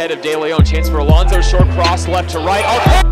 ahead of De Leon. Chance for Alonso. Short cross left to right. Oh,